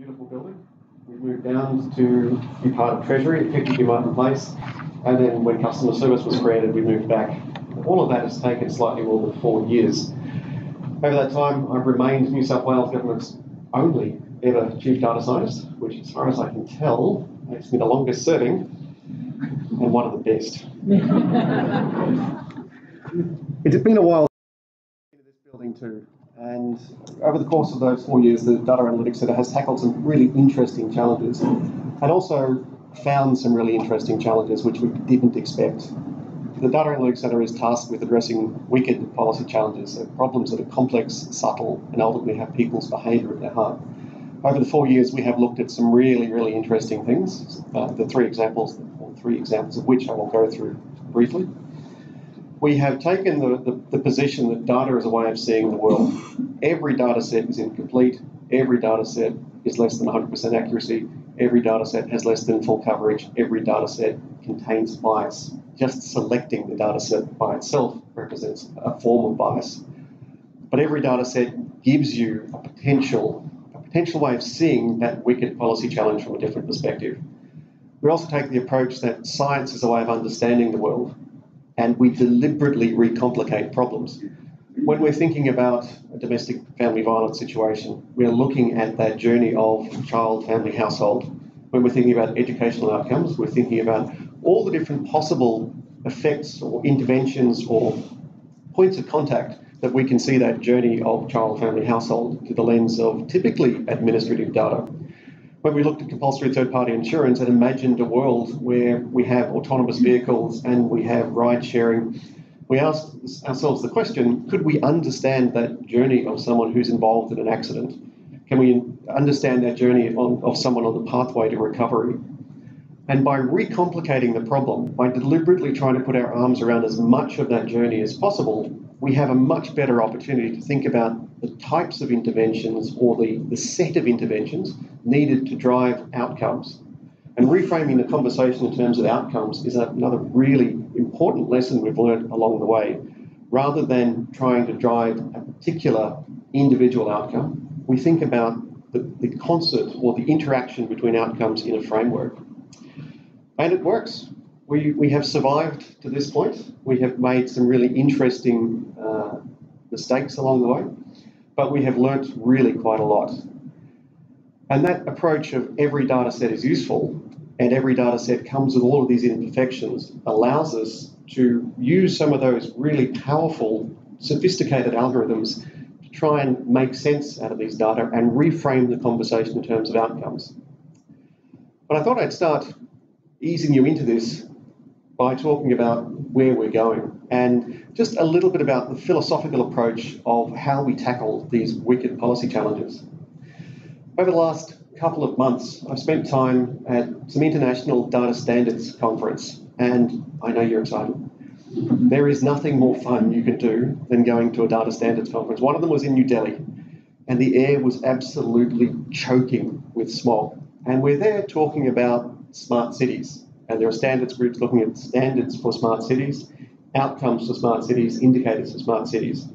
beautiful building. We moved down to be part of Treasury at 52 Martin Place, and then when customer service was created, we moved back. All of that has taken slightly more than four years. Over that time, I've remained New South Wales Government's only ever Chief Data Scientist, which, as far as I can tell, makes me the longest serving and one of the best. it's been a while in this building too, and over the course of those four years, the Data Analytics Centre has tackled some really interesting challenges and also found some really interesting challenges which we didn't expect. The Data Analytics Centre is tasked with addressing wicked policy challenges, so problems that are complex, subtle, and ultimately have people's behaviour at their heart. Over the four years, we have looked at some really, really interesting things. Uh, the three examples, or three examples of which I will go through briefly we have taken the, the, the, position that data is a way of seeing the world. Every data set is incomplete, every data set is less than 100% accuracy, every data set has less than full coverage, every data set contains bias. Just selecting the data set by itself represents a form of bias. But every data set gives you a potential, a potential way of seeing that wicked policy challenge from a different perspective. We also take the approach that science is a way of understanding the world and we deliberately recomplicate problems. When we're thinking about a domestic family violence situation, we're looking at that journey of child, family, household. When we're thinking about educational outcomes, we're thinking about all the different possible effects or interventions or points of contact that we can see that journey of child, family, household through the lens of typically administrative data when we looked at compulsory third party insurance and imagined a world where we have autonomous vehicles and we have ride sharing, we asked ourselves the question could we understand that journey of someone who's involved in an accident? Can we understand that journey of someone on the pathway to recovery? And by recomplicating the problem, by deliberately trying to put our arms around as much of that journey as possible, we have a much better opportunity to think about the types of interventions or the, the set of interventions needed to drive outcomes. And reframing the conversation in terms of outcomes is another really important lesson we've learned along the way. Rather than trying to drive a particular individual outcome, we think about the, the concert or the interaction between outcomes in a framework. And it works we, we have survived to this point. We have made some really interesting uh, mistakes along the way, but we have learnt really quite a lot. And that approach of every data set is useful and every data set comes with all of these imperfections allows us to use some of those really powerful, sophisticated algorithms to try and make sense out of these data and reframe the conversation in terms of outcomes. But I thought I'd start easing you into this by talking about where we're going and just a little bit about the philosophical approach of how we tackle these wicked policy challenges. Over the last couple of months, I've spent time at some international data standards conference, and I know you're excited. There is nothing more fun you can do than going to a data standards conference. One of them was in New Delhi, and the air was absolutely choking with smog. And we're there talking about smart cities and there are standards groups looking at standards for smart cities, outcomes for smart cities, indicators for smart cities.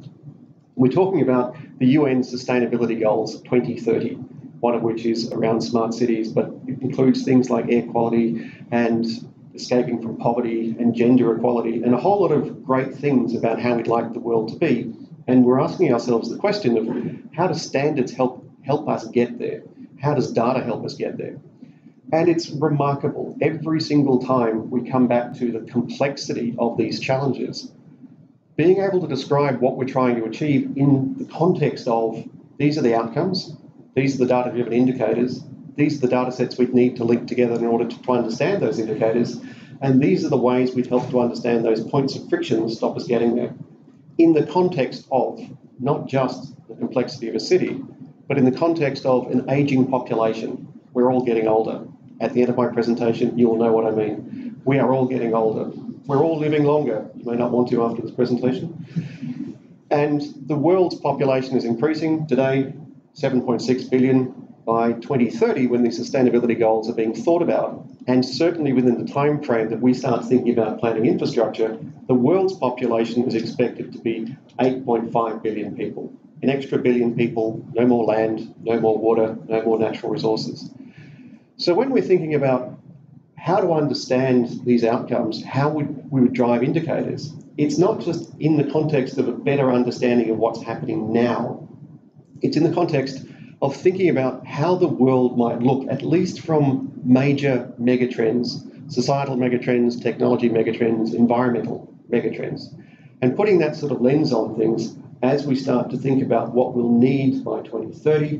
We're talking about the UN Sustainability Goals 2030, one of which is around smart cities, but it includes things like air quality and escaping from poverty and gender equality and a whole lot of great things about how we'd like the world to be. And we're asking ourselves the question of how do standards help help us get there? How does data help us get there? And it's remarkable. Every single time we come back to the complexity of these challenges, being able to describe what we're trying to achieve in the context of these are the outcomes, these are the data driven indicators, these are the data sets we'd need to link together in order to and understand those indicators, and these are the ways we'd help to understand those points of friction that stop us getting there. In the context of not just the complexity of a city, but in the context of an aging population. We're all getting older at the end of my presentation, you will know what I mean. We are all getting older. We're all living longer. You may not want to after this presentation. And the world's population is increasing. Today, 7.6 billion. By 2030, when the sustainability goals are being thought about, and certainly within the time frame that we start thinking about planning infrastructure, the world's population is expected to be 8.5 billion people. an extra billion people, no more land, no more water, no more natural resources. So when we're thinking about how to understand these outcomes, how would we would drive indicators, it's not just in the context of a better understanding of what's happening now. It's in the context of thinking about how the world might look, at least from major megatrends, societal megatrends, technology megatrends, environmental megatrends, and putting that sort of lens on things as we start to think about what we'll need by 2030,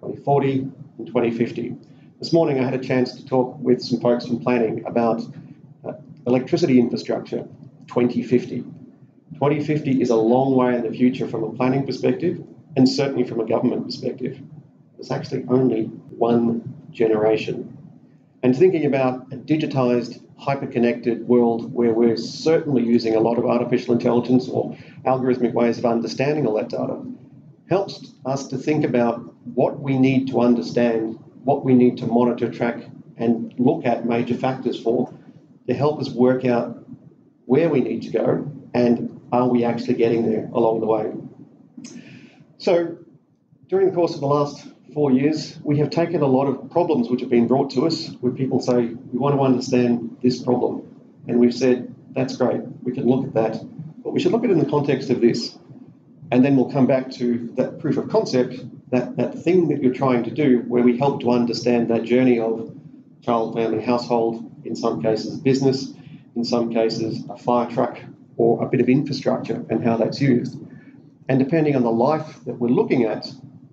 2040, and 2050. This morning I had a chance to talk with some folks from planning about uh, electricity infrastructure 2050. 2050 is a long way in the future from a planning perspective and certainly from a government perspective. It's actually only one generation. And thinking about a digitized, hyper-connected world where we're certainly using a lot of artificial intelligence or algorithmic ways of understanding all that data helps us to think about what we need to understand, what we need to monitor, track, and look at major factors for to help us work out where we need to go and are we actually getting there along the way. So, during the course of the last four years, we have taken a lot of problems which have been brought to us where people say, we want to understand this problem. And we've said, that's great, we can look at that, but we should look at it in the context of this. And then we'll come back to that proof of concept, that, that thing that you're trying to do, where we help to understand that journey of child, family, household, in some cases business, in some cases a fire truck or a bit of infrastructure and how that's used. And depending on the life that we're looking at,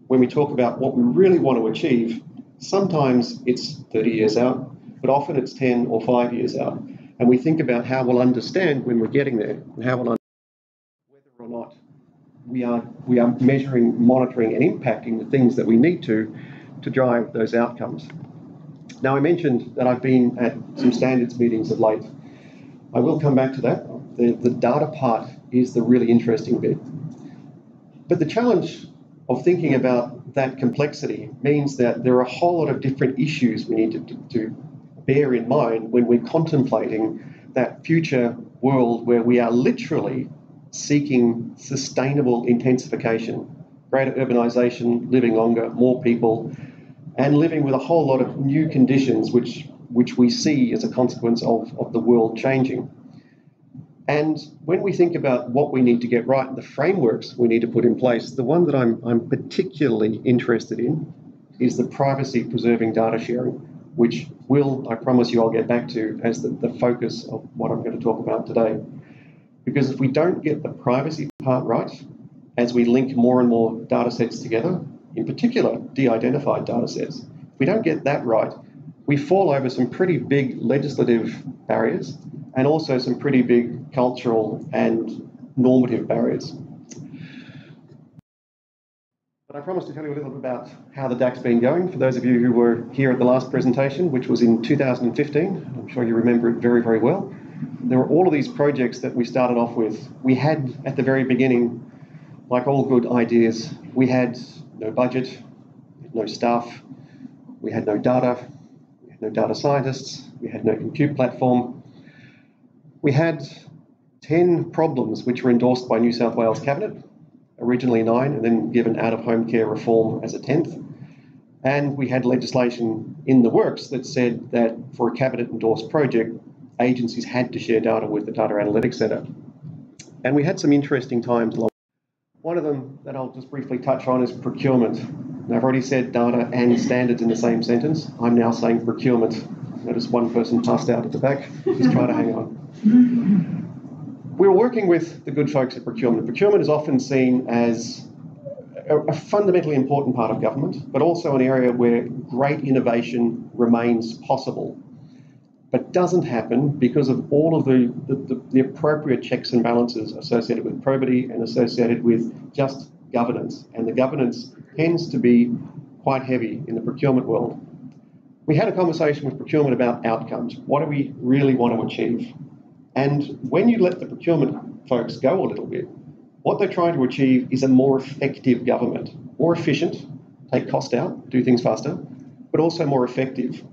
when we talk about what we really want to achieve, sometimes it's 30 years out, but often it's 10 or 5 years out. And we think about how we'll understand when we're getting there and how we'll understand whether or not we are, we are measuring, monitoring, and impacting the things that we need to to drive those outcomes. Now, I mentioned that I've been at some standards meetings of late. I will come back to that. The, the data part is the really interesting bit. But the challenge of thinking about that complexity means that there are a whole lot of different issues we need to, to bear in mind when we're contemplating that future world where we are literally seeking sustainable intensification, greater urbanisation, living longer, more people, and living with a whole lot of new conditions which, which we see as a consequence of, of the world changing. And when we think about what we need to get right, the frameworks we need to put in place, the one that I'm, I'm particularly interested in is the privacy preserving data sharing, which will, I promise you, I'll get back to as the, the focus of what I'm going to talk about today. Because if we don't get the privacy part right, as we link more and more data sets together, in particular de identified data sets, if we don't get that right, we fall over some pretty big legislative barriers and also some pretty big cultural and normative barriers. But I promised to tell you a little bit about how the DAC's been going. For those of you who were here at the last presentation, which was in 2015, I'm sure you remember it very, very well. There were all of these projects that we started off with. We had, at the very beginning, like all good ideas, we had no budget, no staff, we had no data, we had no data scientists, we had no compute platform, we had 10 problems which were endorsed by New South Wales Cabinet, originally nine, and then given out of home care reform as a 10th. And we had legislation in the works that said that for a cabinet endorsed project, agencies had to share data with the Data Analytics Centre. And we had some interesting times along. One of them that I'll just briefly touch on is procurement. I've already said data and standards in the same sentence. I'm now saying procurement. Notice one person passed out at the back. Just try to hang on. We were working with the good folks at procurement. Procurement is often seen as a, fundamentally important part of government, but also an area where great innovation remains possible, but doesn't happen because of all of the, the, the, appropriate checks and balances associated with probity and associated with just governance. And the governance tends to be quite heavy in the procurement world. We had a conversation with procurement about outcomes. What do we really want to achieve? And when you let the procurement folks go a little bit, what they're trying to achieve is a more effective government, more efficient, take cost out, do things faster, but also more effective.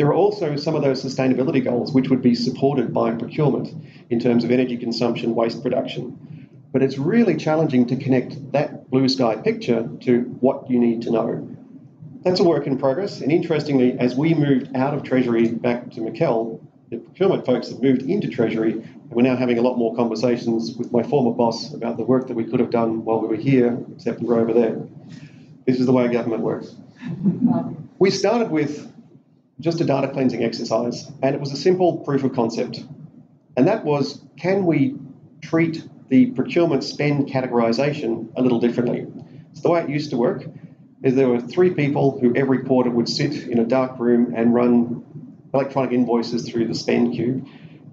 There are also some of those sustainability goals which would be supported by procurement in terms of energy consumption, waste production. but it's really challenging to connect that blue sky picture to what you need to know. That's a work in progress, and interestingly, as we moved out of Treasury back to McKell, the procurement folks have moved into Treasury, and we're now having a lot more conversations with my former boss about the work that we could have done while we were here, except we're over there. This is the way government works. We started with just a data cleansing exercise, and it was a simple proof of concept. And that was can we treat the procurement spend categorization a little differently? So, the way it used to work is there were three people who every quarter would sit in a dark room and run electronic invoices through the spend cube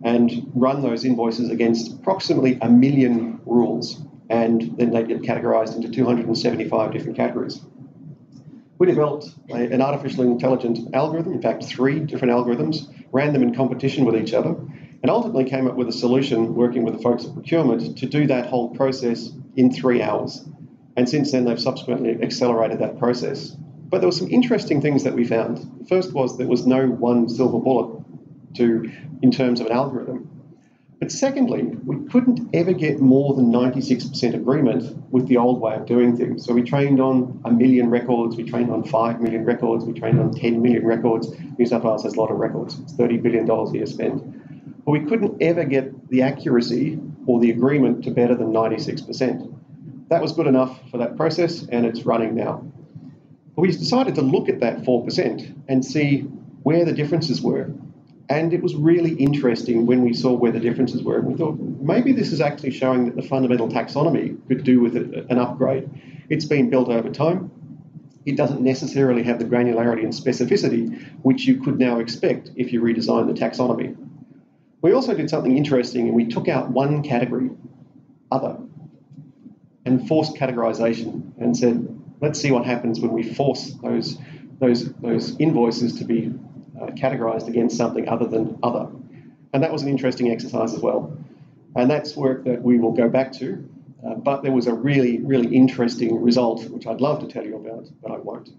and run those invoices against approximately a million rules. And then they'd get categorized into 275 different categories. We developed a, an artificial intelligent algorithm, in fact, three different algorithms, ran them in competition with each other, and ultimately came up with a solution working with the folks at procurement to do that whole process in three hours. And since then, they've subsequently accelerated that process. But there were some interesting things that we found. First was there was no one silver bullet to in terms of an algorithm. But secondly, we couldn't ever get more than 96% agreement with the old way of doing things. So we trained on a million records, we trained on 5 million records, we trained on 10 million records. New South Wales has a lot of records, it's $30 billion a year spent. But we couldn't ever get the accuracy or the agreement to better than 96%. That was good enough for that process, and it's running now. But we decided to look at that 4% and see where the differences were. And it was really interesting when we saw where the differences were. And we thought maybe this is actually showing that the fundamental taxonomy could do with an upgrade. It's been built over time. It doesn't necessarily have the granularity and specificity which you could now expect if you redesign the taxonomy. We also did something interesting and we took out one category, other, and forced categorization and said, let's see what happens when we force those, those, those invoices to be uh, categorized against something other than other. And that was an interesting exercise as well. And that's work that we will go back to. Uh, but there was a really, really interesting result, which I'd love to tell you about, but I won't.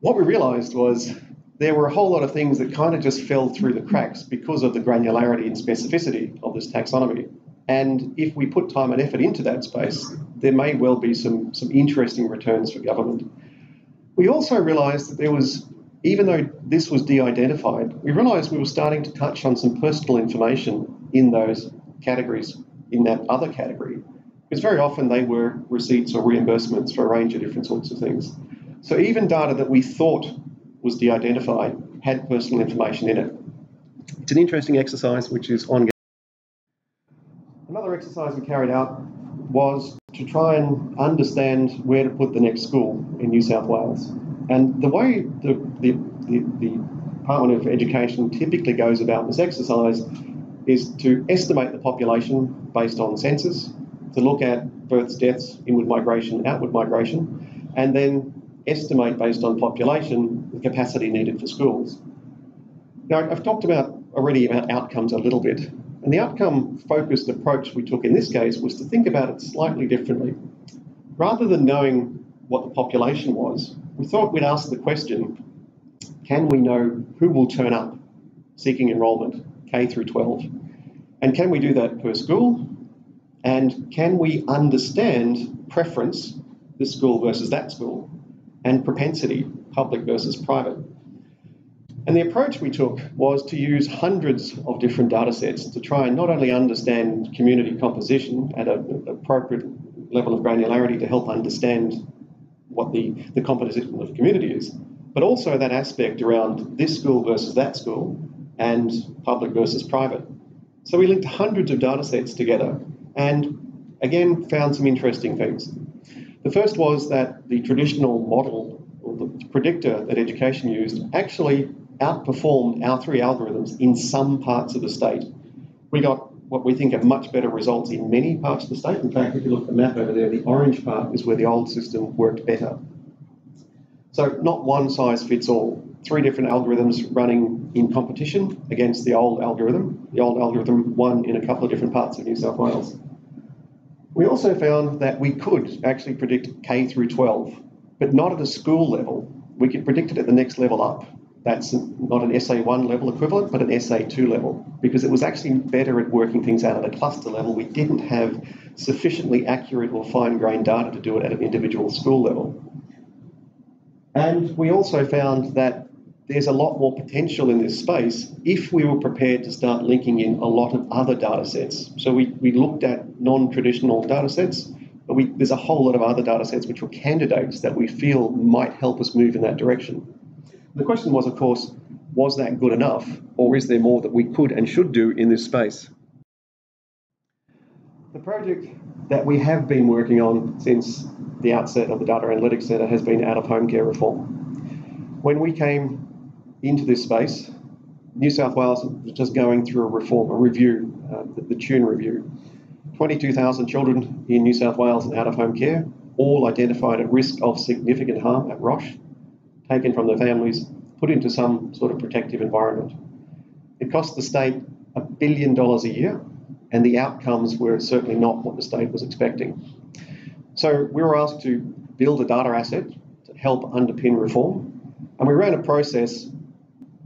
What we realized was there were a whole lot of things that kind of just fell through the cracks because of the granularity and specificity of this taxonomy. And if we put time and effort into that space, there may well be some, some interesting returns for government. We also realised that there was, even though this was de identified, we realised we were starting to touch on some personal information in those categories, in that other category. Because very often they were receipts or reimbursements for a range of different sorts of things. So even data that we thought was de identified had personal information in it. It's an interesting exercise which is ongoing Another exercise we carried out was to try and understand where to put the next school in New South Wales. And the way the, the, the, the Department of Education typically goes about this exercise is to estimate the population based on census, to look at births, deaths, inward migration, outward migration, and then estimate based on population the capacity needed for schools. Now, I've talked about already about outcomes a little bit, and the outcome focused approach we took in this case was to think about it slightly differently. Rather than knowing what the population was, we thought we'd ask the question can we know who will turn up seeking enrolment, K through 12? And can we do that per school? And can we understand preference, this school versus that school, and propensity, public versus private? And the approach we took was to use hundreds of different data sets to try and not only understand community composition at an appropriate level of granularity to help understand what the, the composition of the community is, but also that aspect around this school versus that school and public versus private. So we linked hundreds of data sets together and again found some interesting things. The first was that the traditional model or the predictor that education used actually outperformed our three algorithms in some parts of the state. We got what we think are much better results in many parts of the state. In fact, if you look at the map over there, the orange part is where the old system worked better. So not one size fits all. Three different algorithms running in competition against the old algorithm. The old algorithm won in a couple of different parts of New South Wales. We also found that we could actually predict K through 12, but not at a school level. We could predict it at the next level up that's not an SA1 level equivalent, but an SA2 level, because it was actually better at working things out at a cluster level. We didn't have sufficiently accurate or fine grained data to do it at an individual school level. And we also found that there's a lot more potential in this space if we were prepared to start linking in a lot of other data sets. So we, we looked at non traditional data sets, but we, there's a whole lot of other data sets which were candidates that we feel might help us move in that direction. The question was, of course, was that good enough, or is there more that we could and should do in this space? The project that we have been working on since the outset of the Data Analytics Centre has been out of home care reform. When we came into this space, New South Wales was just going through a reform, a review, uh, the, the Tune review. 22,000 children in New South Wales in out of home care, all identified at risk of significant harm at ROSH taken from their families, put into some sort of protective environment. It cost the state a billion dollars a year, and the outcomes were certainly not what the state was expecting. So we were asked to build a data asset to help underpin reform, and we ran a process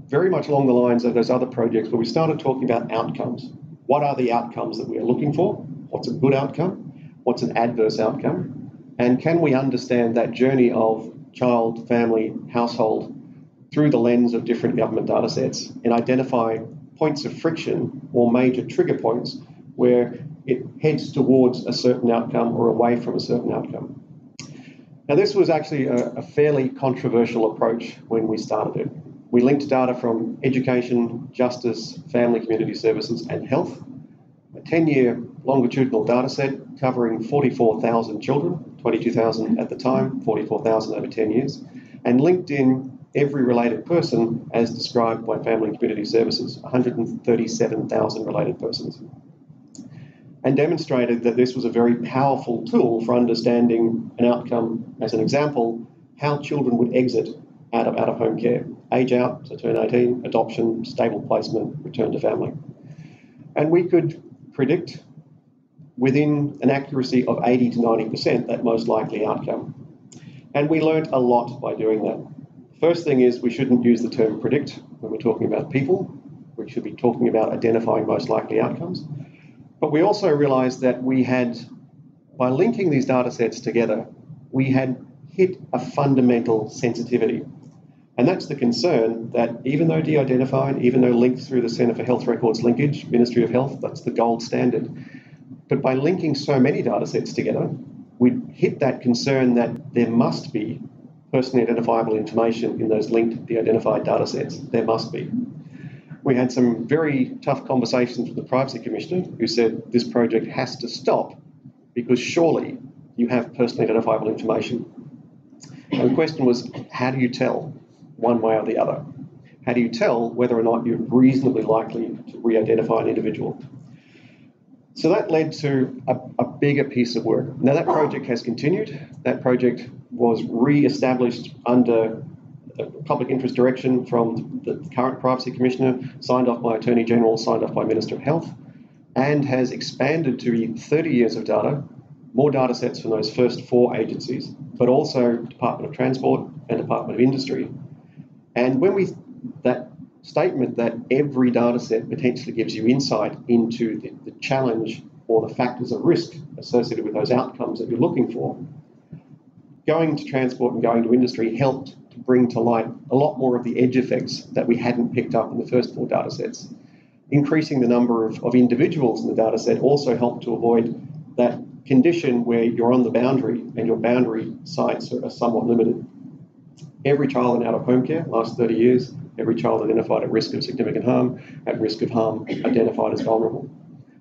very much along the lines of those other projects where we started talking about outcomes. What are the outcomes that we are looking for? What's a good outcome? What's an adverse outcome? And can we understand that journey of child, family, household through the lens of different government data sets and identify points of friction or major trigger points where it heads towards a certain outcome or away from a certain outcome. Now, this was actually a, a fairly controversial approach when we started it. We linked data from education, justice, family community services, and health. A 10 year longitudinal data set covering 44,000 children 22,000 at the time, 44,000 over 10 years, and linked in every related person as described by Family and Community Services, 137,000 related persons, and demonstrated that this was a very powerful tool for understanding an outcome. As an example, how children would exit out of out of home care, age out to turn 18, adoption, stable placement, return to family. And we could predict within an accuracy of 80 to 90% that most likely outcome. And we learned a lot by doing that. First thing is we shouldn't use the term predict when we're talking about people. We should be talking about identifying most likely outcomes. But we also realized that we had, by linking these data sets together, we had hit a fundamental sensitivity. And that's the concern that even though de identified, even though linked through the Centre for Health Records linkage, Ministry of Health, that's the gold standard, but by linking so many data sets together, we hit that concern that there must be personally identifiable information in those linked de-identified data sets. There must be. We had some very tough conversations with the Privacy Commissioner who said this project has to stop because surely you have personally identifiable information. And the question was, how do you tell one way or the other? How do you tell whether or not you're reasonably likely to re-identify an individual? So that led to a, a, bigger piece of work. Now, that project has continued. That project was re established under public interest direction from the current Privacy Commissioner, signed off by Attorney General, signed off by Minister of Health, and has expanded to 30 years of data, more data sets from those first four agencies, but also Department of Transport and Department of Industry. And when we that statement that every data set potentially gives you insight into the, the, challenge or the factors of risk associated with those outcomes that you're looking for. Going to transport and going to industry helped to bring to light a lot more of the edge effects that we hadn't picked up in the first four data sets. Increasing the number of, of individuals in the data set also helped to avoid that condition where you're on the boundary and your boundary sites are somewhat limited. Every child in out of home care, last 30 years, every child identified at risk of significant harm, at risk of harm identified as vulnerable.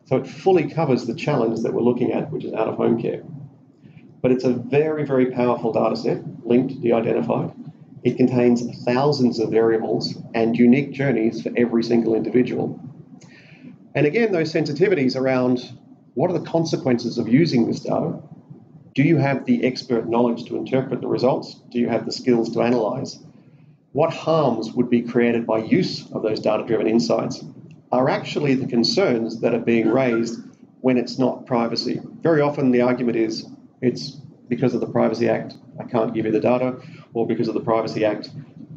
So it fully covers the challenge that we're looking at, which is out of home care. But it's a very, very powerful data set, linked, de identified. It contains thousands of variables and unique journeys for every single individual. And again, those sensitivities around what are the consequences of using this data? Do you have the expert knowledge to interpret the results? Do you have the skills to analyze? What harms would be created by use of those data driven insights are actually the concerns that are being raised when it's not privacy. Very often the argument is it's because of the Privacy Act, I can't give you the data, or because of the Privacy Act,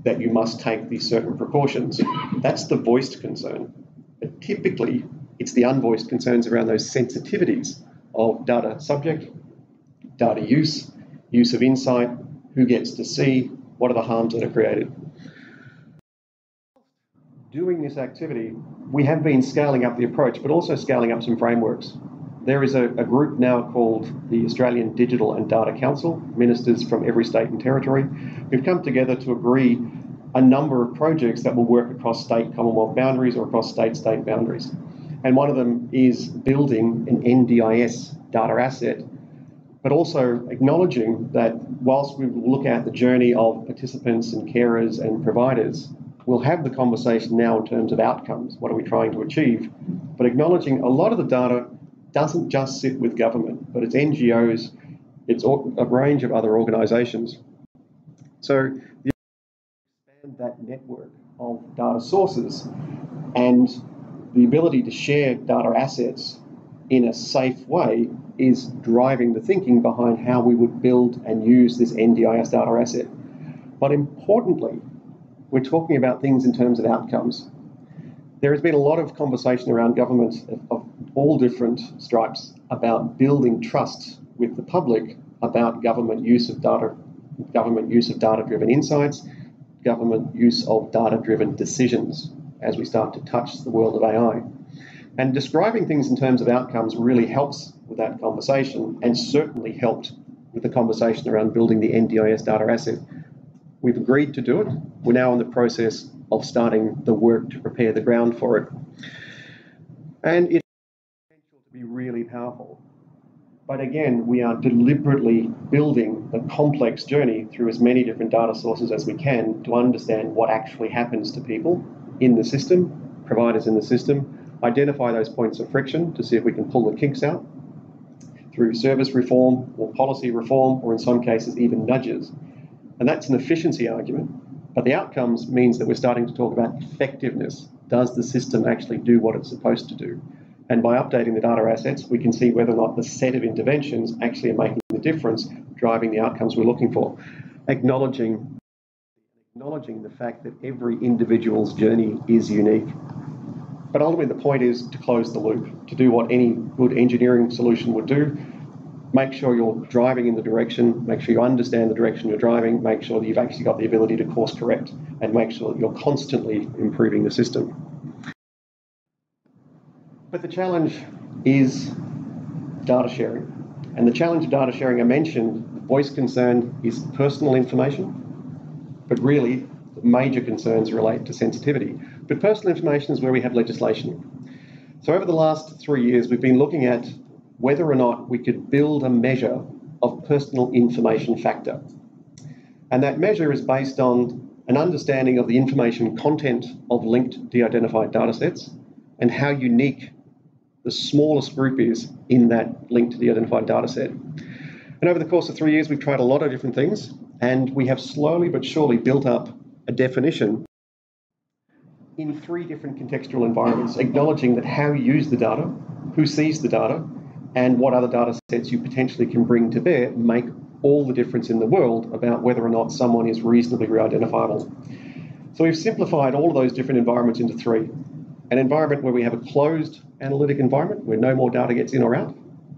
that you must take these certain precautions. That's the voiced concern. But typically, it's the unvoiced concerns around those sensitivities of data subject, data use, use of insight, who gets to see, what are the harms that are created. Doing this activity, we have been scaling up the approach, but also scaling up some frameworks. There is a, a, group now called the Australian Digital and Data Council, ministers from every state and territory, who've come together to agree a number of projects that will work across state Commonwealth boundaries or across state state boundaries. And one of them is building an NDIS data asset, but also acknowledging that whilst we look at the journey of participants and carers and providers, we'll have the conversation now in terms of outcomes. What are we trying to achieve? But acknowledging a lot of the data doesn't just sit with government, but it's NGOs, it's a range of other organisations. So the expand that network of data sources and the ability to share data assets in a safe way is driving the thinking behind how we would build and use this NDIS data asset. But importantly, we're talking about things in terms of outcomes. There has been a lot of conversation around government of all different stripes about building trust with the public about government use of data, government use of data-driven insights, government use of data-driven decisions as we start to touch the world of AI. And describing things in terms of outcomes really helps with that conversation and certainly helped with the conversation around building the NDIS data asset. We've agreed to do it. We're now in the process of starting the work to prepare the ground for it. And it's potential to be really powerful. But again, we are deliberately building the complex journey through as many different data sources as we can to understand what actually happens to people in the system, providers in the system, identify those points of friction to see if we can pull the kinks out through service reform or policy reform, or in some cases, even nudges. And that's an efficiency argument. But the outcomes means that we're starting to talk about effectiveness. Does the system actually do what it's supposed to do? And by updating the data assets, we can see whether or not the set of interventions actually are making the difference, driving the outcomes we're looking for. Acknowledging, acknowledging the fact that every individual's journey is unique but ultimately, the point is to close the loop, to do what any good engineering solution would do. Make sure you're driving in the direction, make sure you understand the direction you're driving, make sure that you've actually got the ability to course correct, and make sure that you're constantly improving the system. But the challenge is data sharing. And the challenge of data sharing, I mentioned, the voice concern is personal information, but really the major concerns relate to sensitivity. But personal information is where we have legislation. So over the last three years, we've been looking at whether or not we could build a measure of personal information factor. And that measure is based on an understanding of the information content of linked de-identified datasets and how unique the smallest group is in that linked de-identified dataset. And over the course of three years, we've tried a lot of different things, and we have slowly but surely built up a definition in three different contextual environments, acknowledging that how you use the data, who sees the data, and what other data sets you potentially can bring to bear make all the difference in the world about whether or not someone is reasonably re-identifiable. So we've simplified all of those different environments into three. An environment where we have a closed analytic environment where no more data gets in or out,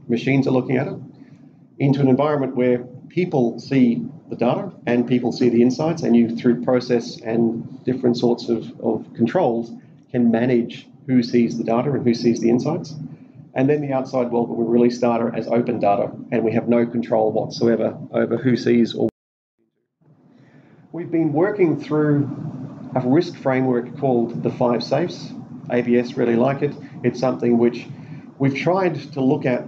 machines are looking at it, into an environment where people see the data and people see the insights, and you, through process and different sorts of, of controls, can manage who sees the data and who sees the insights. And then the outside world will release data as open data, and we have no control whatsoever over who sees or. We've been working through a risk framework called the Five Safes. ABS really like it. It's something which we've tried to look at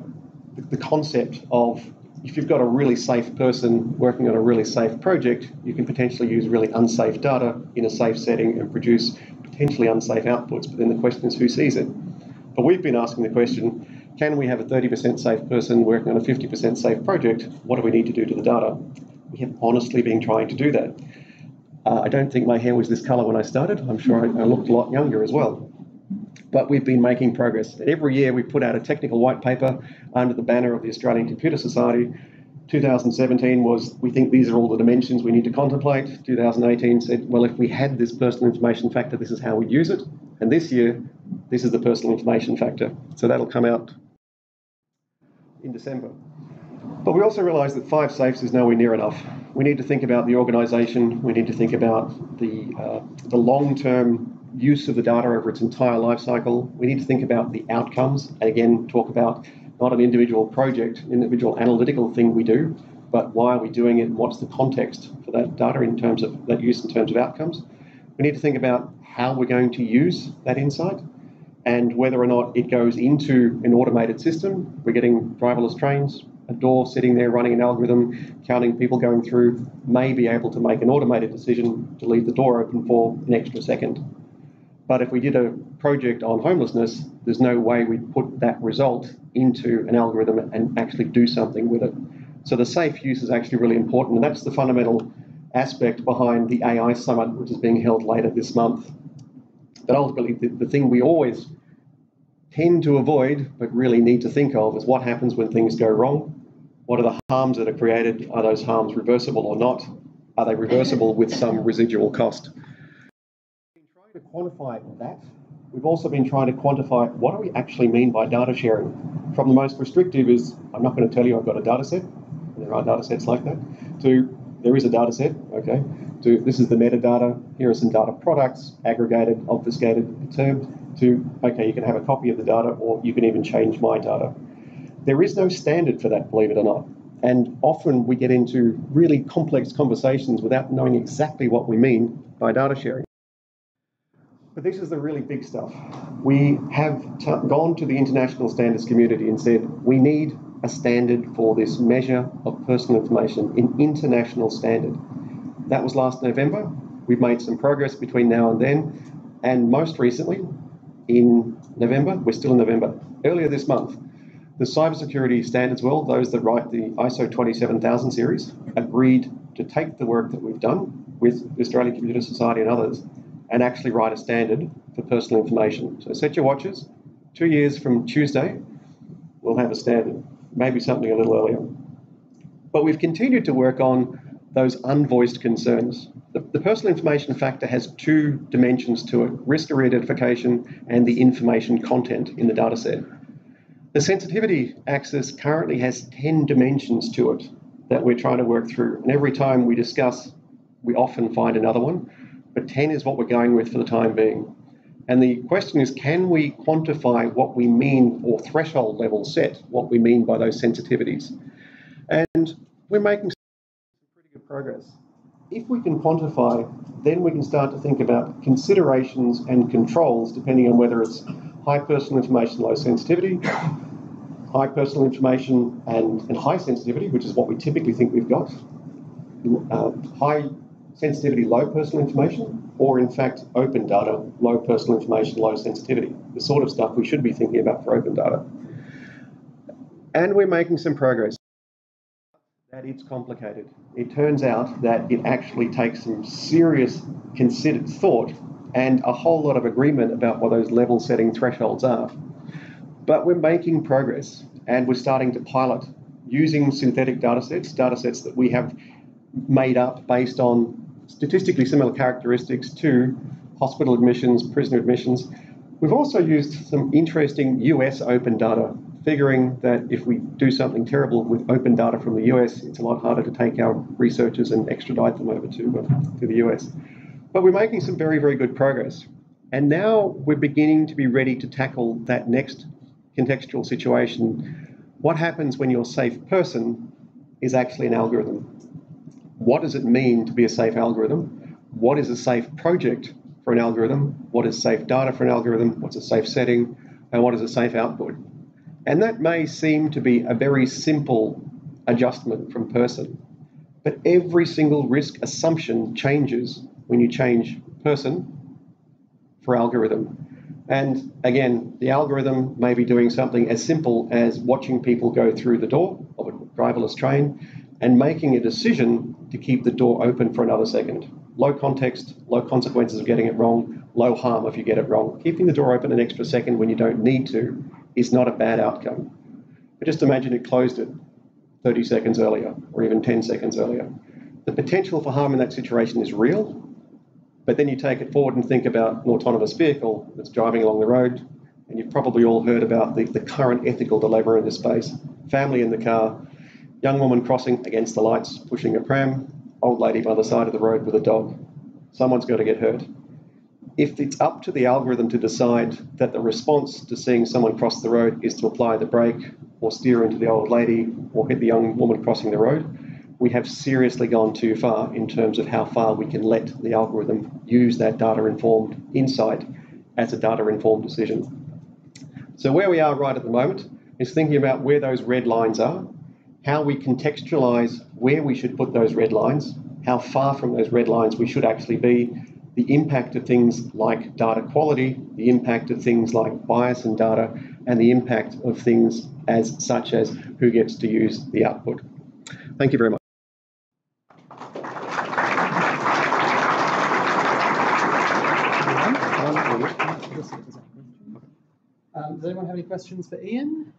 the concept of if you've got a really safe person working on a really safe project, you can potentially use really unsafe data in a safe setting and produce potentially unsafe outputs. But then the question is who sees it? But we've been asking the question can we have a 30% safe person working on a 50% safe project? What do we need to do to the data? We have honestly been trying to do that. Uh, I don't think my hair was this color when I started. I'm sure I, I looked a lot younger as well but we've been making progress. Every year we put out a technical white paper under the banner of the Australian Computer Society, 2017 was we think these are all the dimensions we need to contemplate. 2018 said, well, if we had this personal information factor, this is how we'd use it. And this year, this is the personal information factor. So that'll come out in December. But we also realise that five safes is nowhere near enough. We need to think about the organisation. We need to think about the uh, the long-term use of the data over its entire life cycle. We need to think about the outcomes. And again, talk about not an individual project, individual analytical thing we do, but why are we doing it and what's the context for that data in terms of that use in terms of outcomes. We need to think about how we're going to use that insight and whether or not it goes into an automated system. We're getting driverless trains, a door sitting there running an algorithm, counting people going through, may be able to make an automated decision to leave the door open for an extra second. But if we did a project on homelessness, there's no way we'd put that result into an algorithm and actually do something with it. So the safe use is actually really important, and that's the fundamental aspect behind the AI summit, which is being held later this month. But ultimately, the, the thing we always tend to avoid, but really need to think of, is what happens when things go wrong. What are the harms that are created? Are those harms reversible or not? Are they reversible with some residual cost? To quantify that, we've also been trying to quantify what do we actually mean by data sharing. From the most restrictive is, I'm not going to tell you I've got a data set, and there are data sets like that, to there is a data set, okay, to this is the metadata, here are some data products, aggregated, obfuscated, perturbed, to, okay, you can have a copy of the data or you can even change my data. There is no standard for that, believe it or not. And often we get into really complex conversations without knowing exactly what we mean by data sharing. But this is the really big stuff. We have t- gone to the international standards community and said we need a standard for this measure of personal information, an international standard. That was last November. We've made some progress between now and then. And most recently, in November, we're still in November, earlier this month, the Cybersecurity Standards World, those that write the ISO 27000 series, agreed to take the work that we've done with the Australian Computer Society and others and actually write a standard for personal information. So set your watches. Two years from Tuesday, we'll have a standard, maybe something a little earlier. But we've continued to work on those unvoiced concerns. The, the personal information factor has two dimensions to it risk identification and the information content in the data set. The sensitivity axis currently has 10 dimensions to it that we're trying to work through. And every time we discuss, we often find another one but 10 is what we're going with for the time being. And the question is can we quantify what we mean, or threshold level set, what we mean by those sensitivities? And we're making some pretty good progress. If we can quantify, then we can start to think about considerations and controls depending on whether it's high personal information, low sensitivity, high personal information and, and high sensitivity, which is what we typically think we've got, uh, high sensitivity, low personal information, or in fact, open data, low personal information, low sensitivity, the sort of stuff we should be thinking about for open data. And we're making some progress. That it's complicated. It turns out that it actually takes some serious considered thought and a whole lot of agreement about what those level setting thresholds are. But we're making progress and we're starting to pilot using synthetic data sets, data sets that we have made up based on statistically similar characteristics to hospital admissions, prisoner admissions. We've also used some interesting US open data, figuring that if we do something terrible with open data from the US, it's a lot harder to take our researchers and extradite them over to, uh, to the US. But we're making some very, very good progress. And now we're beginning to be ready to tackle that next contextual situation. What happens when your safe person is actually an algorithm? What does it mean to be a safe algorithm? What is a safe project for an algorithm? What is safe data for an algorithm? What's a safe setting? And what is a safe output? And that may seem to be a very simple adjustment from person, but every single risk assumption changes when you change person for algorithm. And again, the algorithm may be doing something as simple as watching people go through the door of a driverless train and making a decision to keep the door open for another second. Low context, low consequences of getting it wrong, low harm if you get it wrong. Keeping the door open an extra second when you don't need to is not a bad outcome. But just imagine it closed it 30 seconds earlier or even 10 seconds earlier. The potential for harm in that situation is real, but then you take it forward and think about an autonomous vehicle that's driving along the road, and you've probably all heard about the, the current ethical dilemma in this space. Family in the car, young woman crossing against the lights, pushing a pram, old lady by the side of the road with a dog. Someone's got to get hurt. If it's up to the algorithm to decide that the response to seeing someone cross the road is to apply the brake or steer into the old lady or hit the young woman crossing the road, we have seriously gone too far in terms of how far we can let the algorithm use that data informed insight as a data informed decision. So, where we are right at the moment is thinking about where those red lines are, how we contextualize where we should put those red lines, how far from those red lines we should actually be, the impact of things like data quality, the impact of things like bias in data, and the impact of things as such as who gets to use the output. Thank you very much. Um, does anyone have any questions for Ian?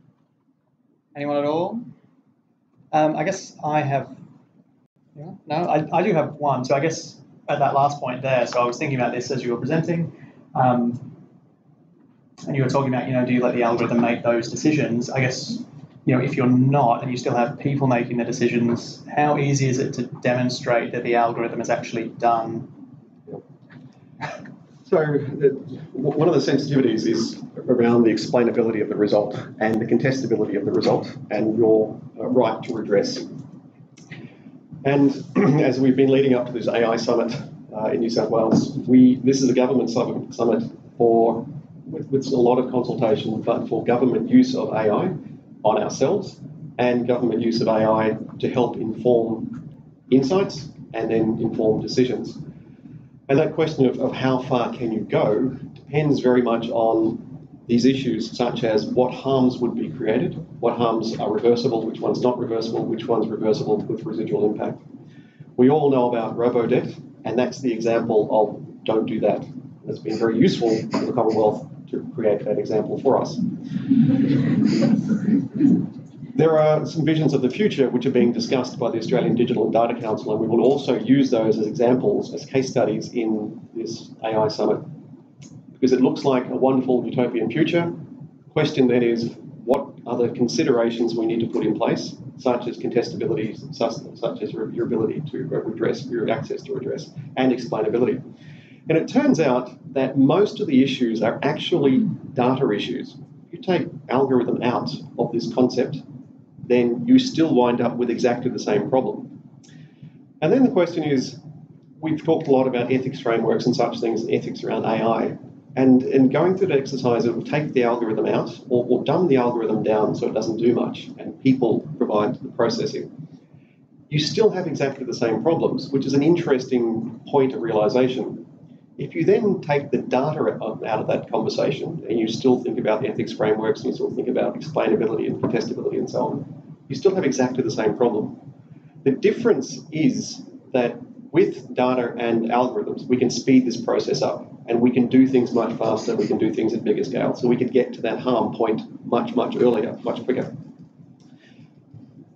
Anyone at all? Um, I guess I have. Yeah, no, I, I do have one. So I guess at that last point there, so I was thinking about this as you were presenting, um, and you were talking about, you know, do you let the algorithm make those decisions? I guess, you know, if you're not and you still have people making the decisions, how easy is it to demonstrate that the algorithm has actually done so one of the sensitivities is around the explainability of the result and the contestability of the result and your uh, right to redress. And as we've been leading up to this AI summit uh, in New South Wales, we this is a government summit for with, with a lot of consultation, but for government use of AI on ourselves and government use of AI to help inform insights and then inform decisions. And that question of, of how far can you go depends very much on these issues, such as what harms would be created, what harms are reversible, which one's not reversible, which one's reversible with residual impact. We all know about robo-debt, and that's the example of don't do that. It's been very useful for the Commonwealth to create that example for us. There are some visions of the future which are being discussed by the Australian Digital and Data Council, and we will also use those as examples, as case studies in this AI summit, because it looks like a wonderful utopian future. Question then is, what other considerations we need to put in place, such as contestability, such, such as your ability to redress, your access to redress, and explainability. And it turns out that most of the issues are actually data issues. You take algorithm out of this concept, then you still wind up with exactly the same problem. And then the question is we've talked a lot about ethics frameworks and such things, ethics around AI. And in going through the exercise of take the algorithm out or, or dumb the algorithm down so it doesn't do much and people provide the processing, you still have exactly the same problems, which is an interesting point of realization. If you then take the data out of that conversation and you still think about the ethics frameworks and you still think about explainability and contestability and so on, you still have exactly the same problem. The difference is that with data and algorithms, we can speed this process up and we can do things much faster, we can do things at bigger scale. So we can get to that harm point much, much earlier, much quicker.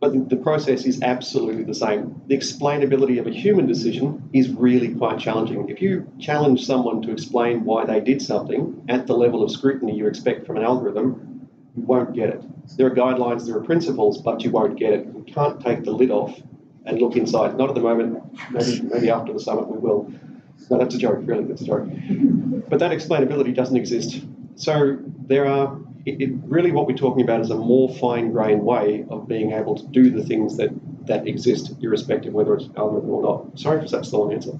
But the process is absolutely the same. The explainability of a human decision is really quite challenging. If you challenge someone to explain why they did something at the level of scrutiny you expect from an algorithm, you won't get it. There are guidelines, there are principles, but you won't get it. You can't take the lid off and look inside. Not at the moment. Maybe, maybe after the summit we will. No, that's a joke. Really, that's a joke. But that explainability doesn't exist. So there are. It, it, really, what we're talking about is a more fine-grained way of being able to do the things that that exist, irrespective whether it's algorithm or not. Sorry for such a long answer.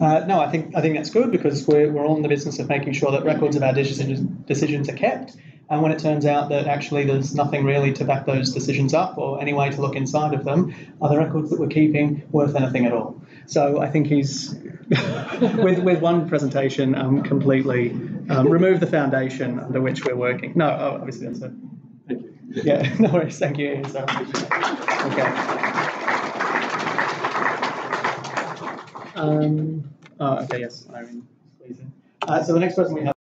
Uh, no, I think I think that's good because we're, we're all in the business of making sure that records of our decisions are kept and when it turns out that actually there's nothing really to back those decisions up or any way to look inside of them, are the records that we're keeping worth anything at all? So I think he's, with, with one presentation, um, completely um, removed the foundation under which we're working. No, oh, obviously that's it. Thank you. Yeah, no worries. Thank you. So, okay. Um, oh, okay, yes, Irene, please. Uh, so the next person we have.